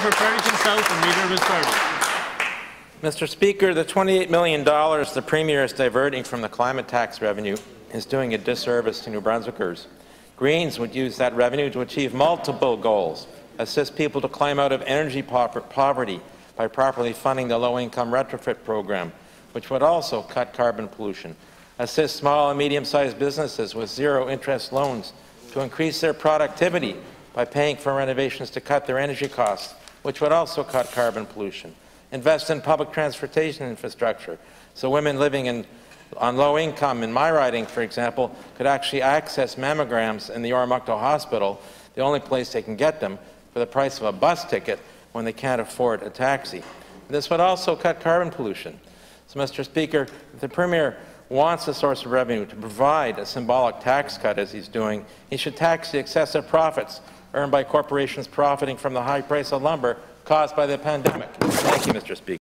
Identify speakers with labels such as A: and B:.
A: and.
B: Mr. Speaker, the $28 million the Premier is diverting from the climate tax revenue is doing a disservice to New Brunswickers. Greens would use that revenue to achieve multiple goals, assist people to climb out of energy poverty by properly funding the low-income retrofit program, which would also cut carbon pollution, assist small and medium-sized businesses with zero-interest loans to increase their productivity by paying for renovations to cut their energy costs, which would also cut carbon pollution, invest in public transportation infrastructure so women living in, on low income in my riding, for example, could actually access mammograms in the Oromocto Hospital, the only place they can get them, for the price of a bus ticket when they can't afford a taxi. This would also cut carbon pollution. So, Mr. Speaker, the Premier wants a source of revenue to provide a symbolic tax cut, as he's doing, he should tax the excessive profits earned by corporations profiting from the high price of lumber caused by the pandemic. Thank you, Mr. Speaker.